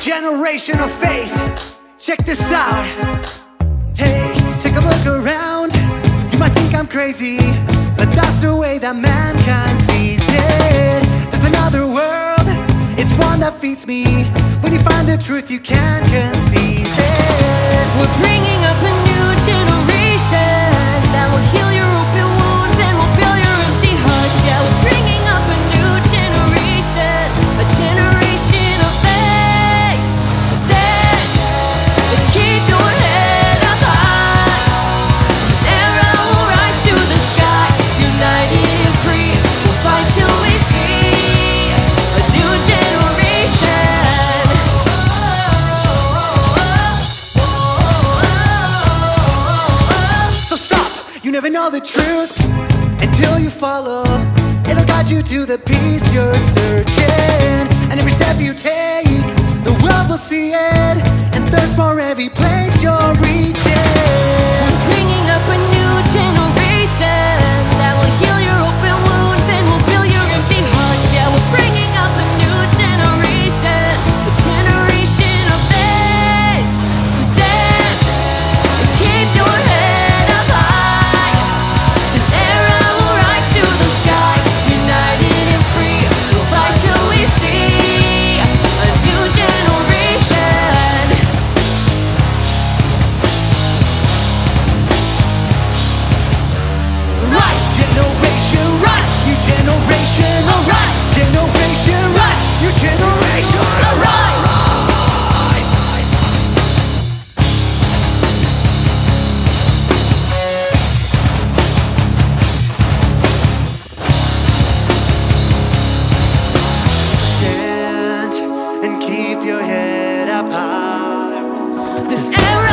generation of faith. Check this out. Hey, take a look around. You might think I'm crazy, but that's the way that mankind sees it. There's another world, it's one that feeds me. When you find the truth, you can't conceive it. We're bringing up never know the truth until you follow. It'll guide you to the peace you're searching. And every step you take, the world will see it and thirst for every place you're reaching. This error